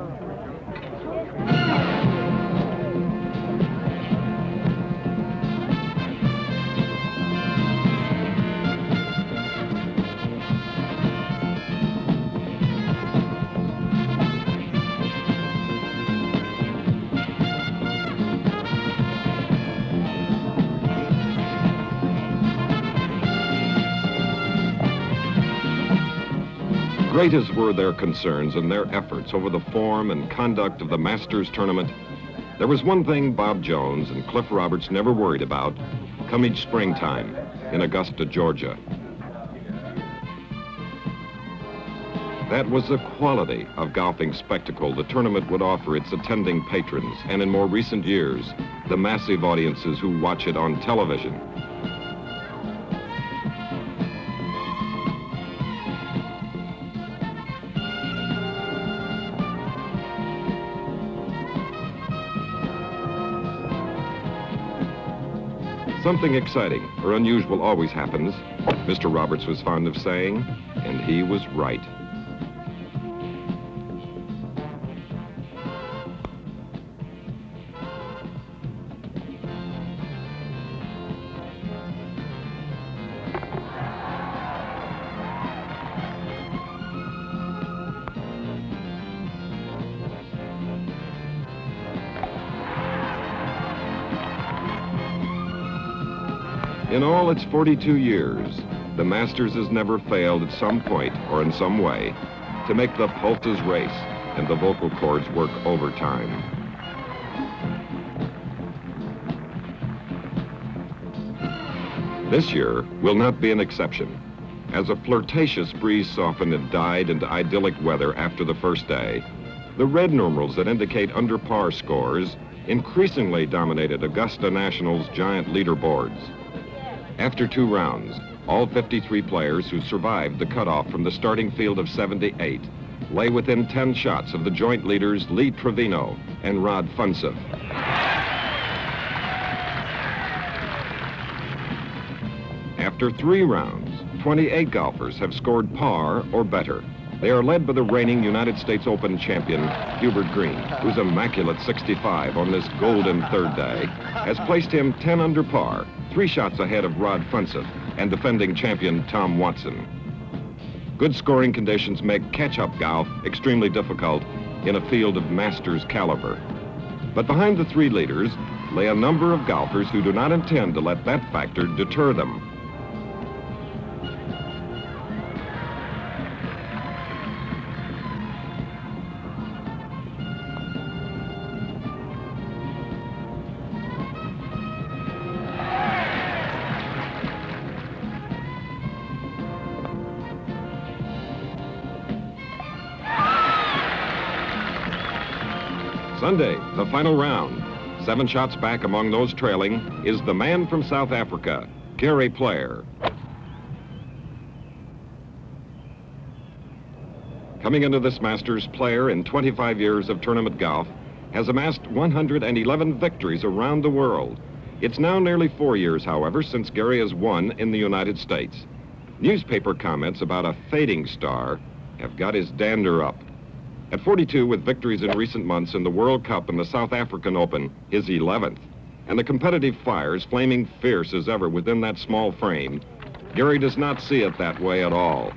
Yeah. Great as were their concerns and their efforts over the form and conduct of the Masters tournament, there was one thing Bob Jones and Cliff Roberts never worried about come each springtime in Augusta, Georgia. That was the quality of golfing spectacle the tournament would offer its attending patrons, and in more recent years, the massive audiences who watch it on television. Something exciting or unusual always happens, Mr. Roberts was fond of saying, and he was right. In all its 42 years, the Masters has never failed at some point or in some way to make the pulses race and the vocal cords work overtime. This year will not be an exception. As a flirtatious breeze softened and died into idyllic weather after the first day, the red numerals that indicate under par scores increasingly dominated Augusta National's giant leaderboards. After two rounds, all 53 players who survived the cutoff from the starting field of 78 lay within 10 shots of the joint leaders Lee Trevino and Rod Funseth. After three rounds, 28 golfers have scored par or better. They are led by the reigning United States Open champion, Hubert Green, whose immaculate 65 on this golden third day has placed him 10 under par, three shots ahead of Rod Funseth and defending champion Tom Watson. Good scoring conditions make catch-up golf extremely difficult in a field of Masters caliber. But behind the three leaders lay a number of golfers who do not intend to let that factor deter them. The final round. Seven shots back among those trailing is the man from South Africa, Gary Player. Coming into this Masters, Player in 25 years of tournament golf has amassed 111 victories around the world. It's now nearly four years, however, since Gary has won in the United States. Newspaper comments about a fading star have got his dander up. At 42, with victories in recent months in the World Cup and the South African Open, his 11th, and the competitive fires flaming fierce as ever within that small frame, Gary does not see it that way at all.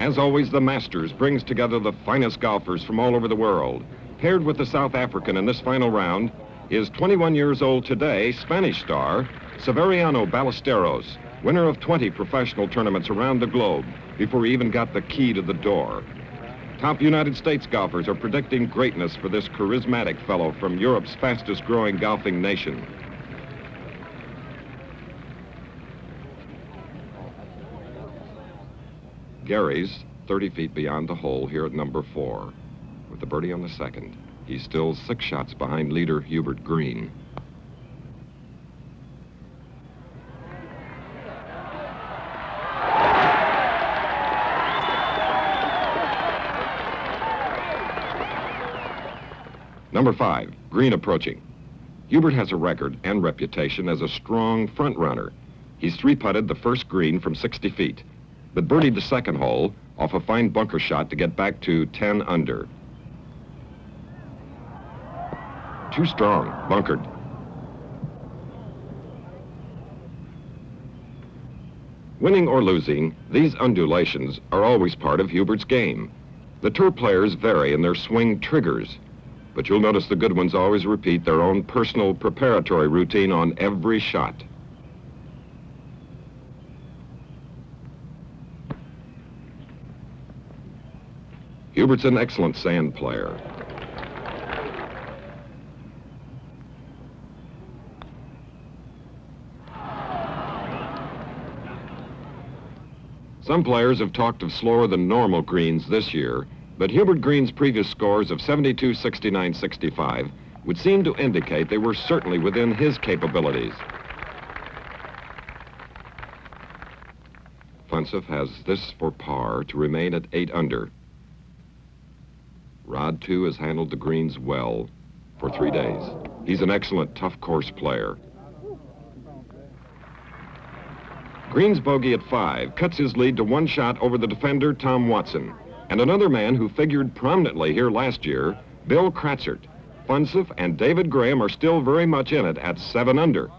As always, the Masters brings together the finest golfers from all over the world. Paired with the South African in this final round is 21 years old today, Spanish star, Severiano Ballesteros, winner of 20 professional tournaments around the globe before he even got the key to the door. Top United States golfers are predicting greatness for this charismatic fellow from Europe's fastest growing golfing nation. Gary's 30 feet beyond the hole here at number four. With the birdie on the second, he's still six shots behind leader Hubert Green. Number five, Green approaching. Hubert has a record and reputation as a strong front runner. He's three putted the first green from 60 feet. but birdied the second hole off a fine bunker shot to get back to 10 under. Too strong, bunkered. Winning or losing, these undulations are always part of Hubert's game. The tour players vary in their swing triggers, but you'll notice the good ones always repeat their own personal preparatory routine on every shot. Hubert's an excellent sand player. Some players have talked of slower than normal greens this year, but Hubert Green's previous scores of 72, 69, 65 would seem to indicate they were certainly within his capabilities. Funseth has this for par to remain at 8 under. Rod, too, has handled the greens well for three days. He's an excellent tough course player. Green's bogey at five cuts his lead to one shot over the defender, Tom Watson. And another man who figured prominently here last year, Bill Kratzert. Funseth and David Graham are still very much in it at seven under.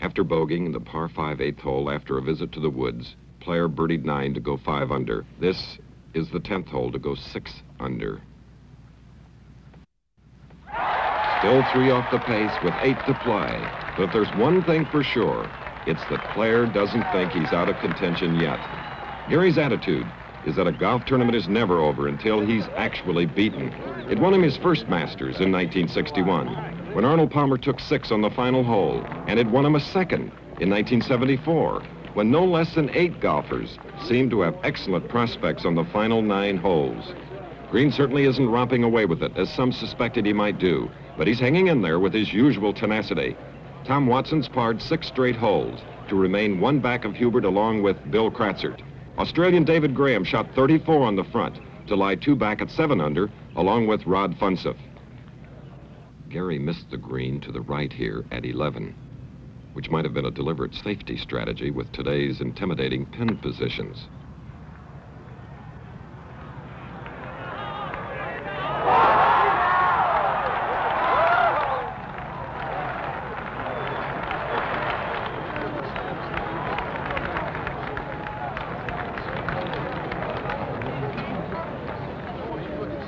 After bogeying the par 5 eighth hole after a visit to the woods, player birdied nine to go five under. This is the 10th hole to go six under. Still three off the pace with eight to play. But there's one thing for sure, it's that player doesn't think he's out of contention yet. Gary's attitude is that a golf tournament is never over until he's actually beaten. It won him his first Masters in 1961, when Arnold Palmer took six on the final hole, and it won him a second in 1974, when no less than eight golfers seemed to have excellent prospects on the final nine holes. Green certainly isn't romping away with it, as some suspected he might do, but he's hanging in there with his usual tenacity. Tom Watson's parred six straight holes to remain one back of Hubert along with Bill Kratzert. Australian David Graham shot 34 on the front to lie two back at seven under, along with Rod Funseth. Gary missed the green to the right here at 11, which might have been a deliberate safety strategy with today's intimidating pin positions.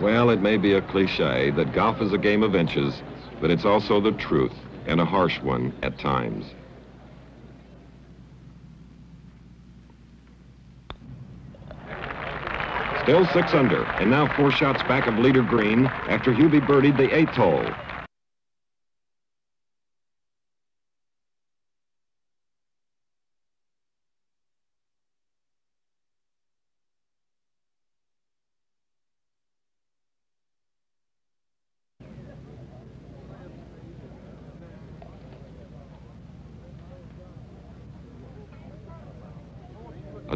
Well, it may be a cliche that golf is a game of inches, but it's also the truth, and a harsh one at times. Still six under, and now four shots back of leader Green after Hubie birdied the eighth hole.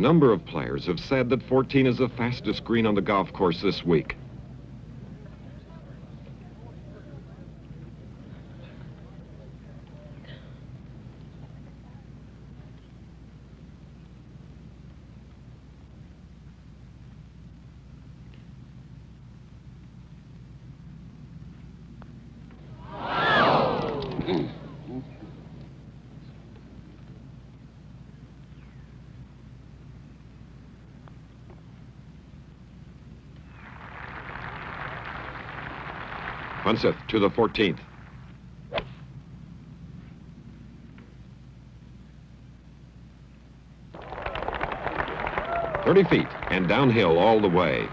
A number of players have said that 14 is the fastest green on the golf course this week. To the 14th. Thirty feet and downhill all the way.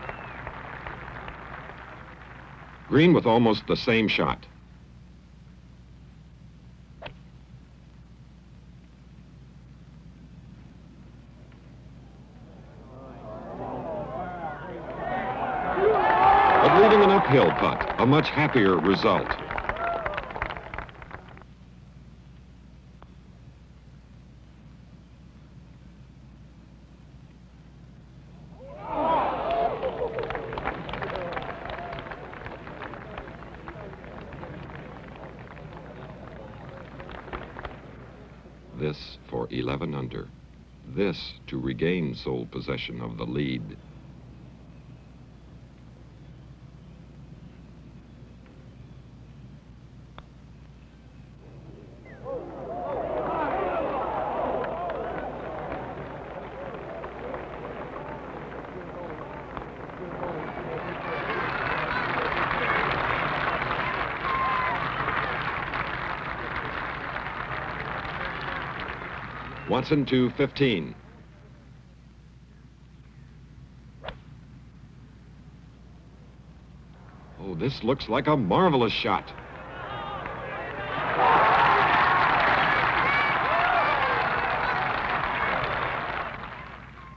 Green with almost the same shot. But leaving an uphill putt, a much happier result. This for 11 under. this to regain sole possession of the lead. Watson to 15. Oh, this looks like a marvelous shot.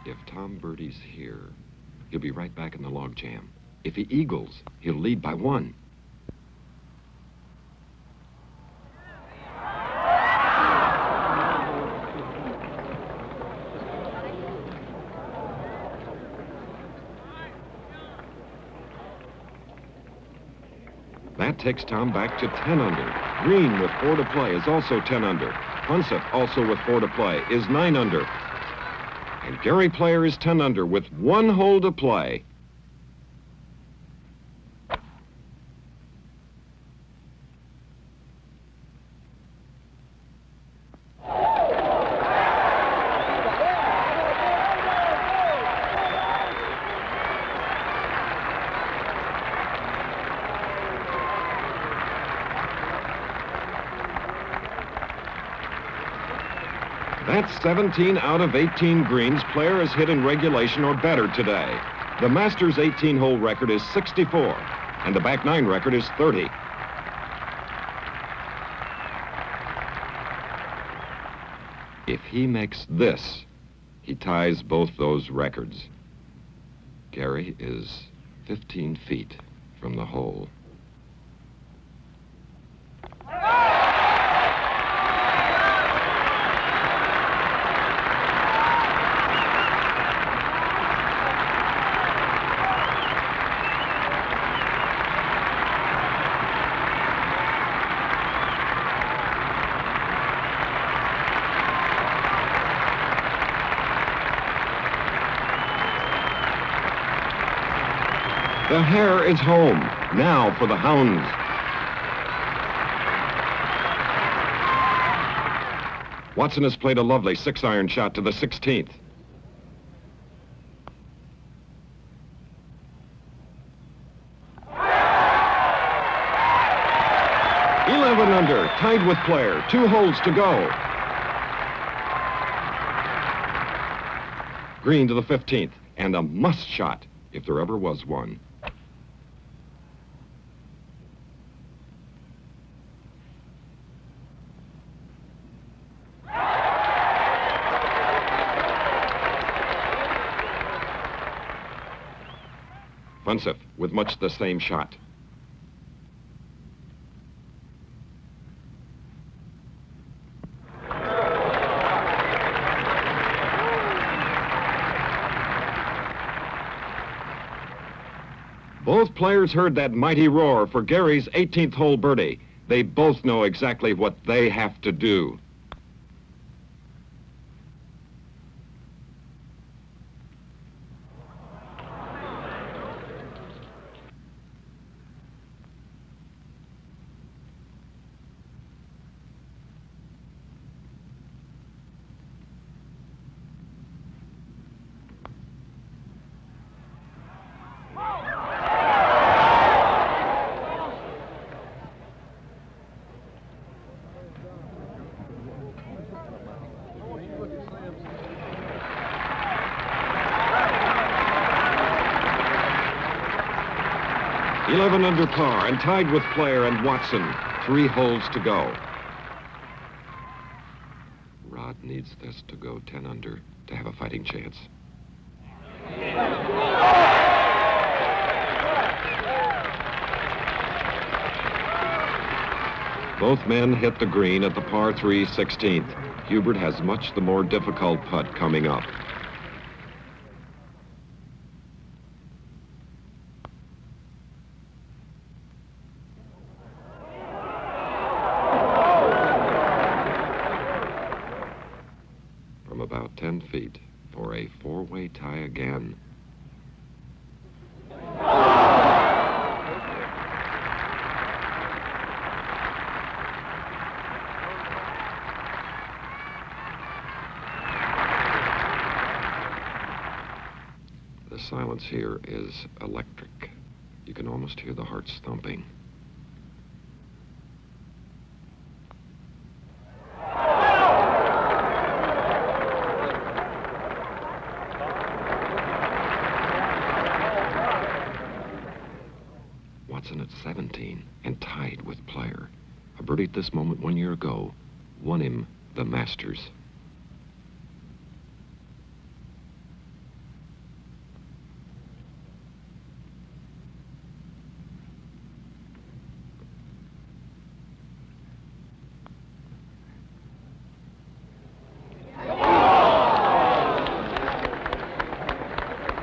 If Tom Birdie's here, he'll be right back in the log jam. If he eagles, he'll lead by one. That takes Tom back to 10 under. Green with four to play is also 10 under. Funseth, also with four to play, is 9 under. And Gary Player is 10 under with one hole to play. That's 17 out of 18 greens Player has hit in regulation or better today. The Masters 18-hole record is 64, and the back nine record is 30. If he makes this, he ties both those records. Gary is 15 feet from the hole. The hare is home. Now for the hounds. Watson has played a lovely six-iron shot to the 16th. Eleven under, tied with player. Two holes to go. Green to the 15th, and a must shot, if there ever was one. Funseth with much the same shot. Both players heard that mighty roar for Gary's 18th hole birdie. They both know exactly what they have to do. Eleven under par and tied with Player and Watson. Three holes to go. Rod needs this to go 10 under to have a fighting chance. Both men hit the green at the par 3 16th. Hubert has much the more difficult putt coming up. From about 10 feet. try again. The silence here is electric. You can almost hear the hearts thumping. Watson at 17 and tied with Player. A birdie at this moment one year ago won him the Masters.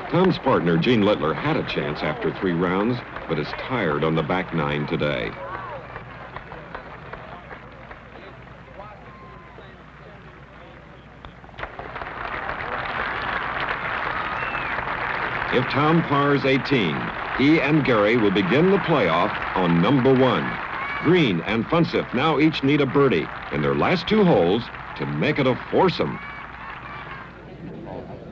Tom's partner, Gene Littler, had a chance after three rounds, but is tired on the back nine today. If Tom pars 18, he and Gary will begin the playoff on number one. Green and Funseth now each need a birdie in their last two holes to make it a foursome.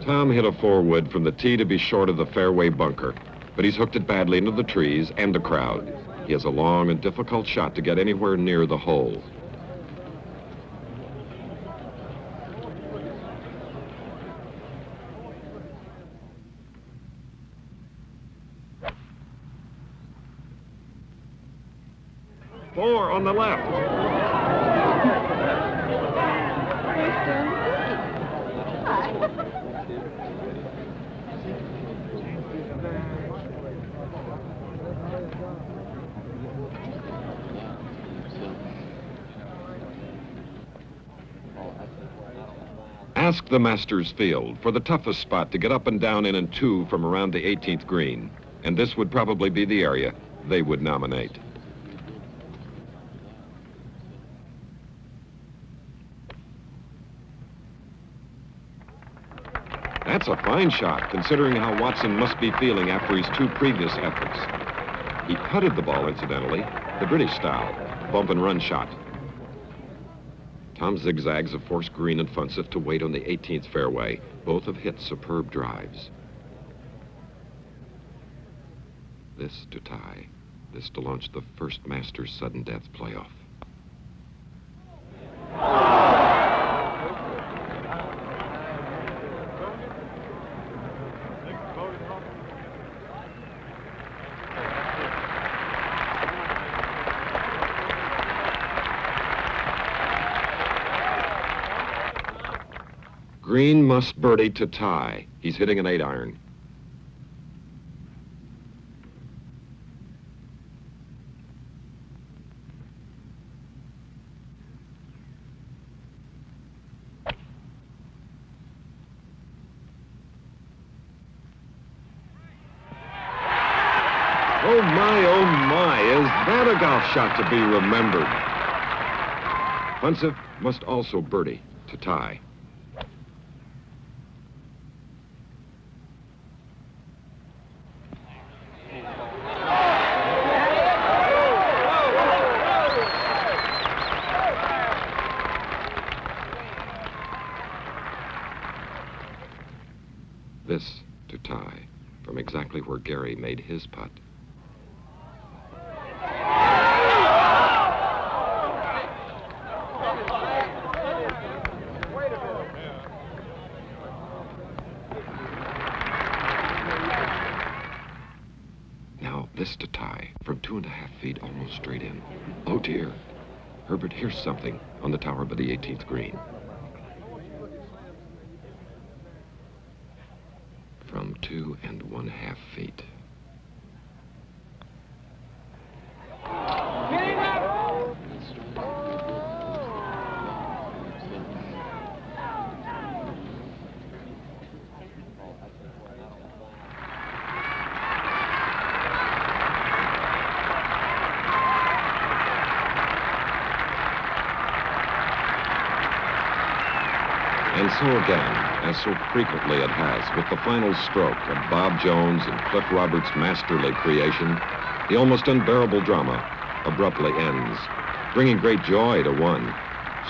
Tom hit a four-wood from the tee to be short of the fairway bunker, but he's hooked it badly into the trees and the crowd. He has a long and difficult shot to get anywhere near the hole. Four on the left. Ask the Masters field for the toughest spot to get up and down in and two from around the 18th green. And this would probably be the area they would nominate. That's a fine shot, considering how Watson must be feeling after his two previous efforts. He putted the ball, incidentally, the British style, bump and run shot. Tom zigzags have forced Green and Funseth to wait on the 18th fairway. Both have hit superb drives. This to tie. This to launch the first Masters sudden death playoff. Green must birdie to tie. He's hitting an eight iron. Oh my, oh my, is that a golf shot to be remembered? Funseth must also birdie to tie. This to tie from exactly where Gary made his putt. Now this to tie from two and a half feet almost straight in. Oh dear. Hubert hears something on the tower by the 18th green. From two and one half feet. So again, as so frequently it has, with the final stroke of Bob Jones and Cliff Roberts' masterly creation, the almost unbearable drama abruptly ends, bringing great joy to one,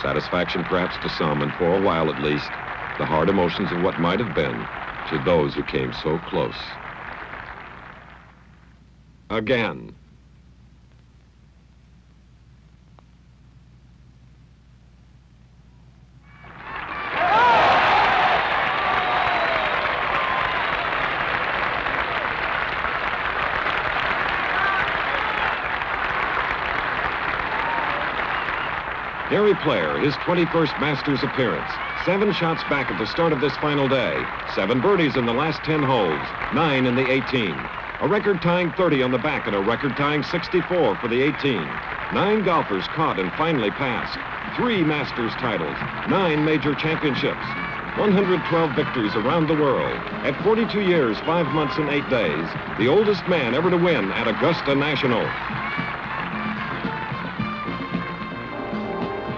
satisfaction perhaps to some, and for a while at least, the hard emotions of what might have been to those who came so close. Again. Player, his 21st Masters appearance. Seven shots back at the start of this final day. Seven birdies in the last 10 holes. Nine in the 18. A record-tying 30 on the back and a record-tying 64 for the 18. Nine golfers caught and finally passed. Three Masters titles. Nine major championships. 112 victories around the world. At 42 years, five months, and eight days, the oldest man ever to win at Augusta National.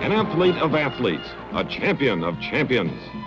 An athlete of athletes, a champion of champions.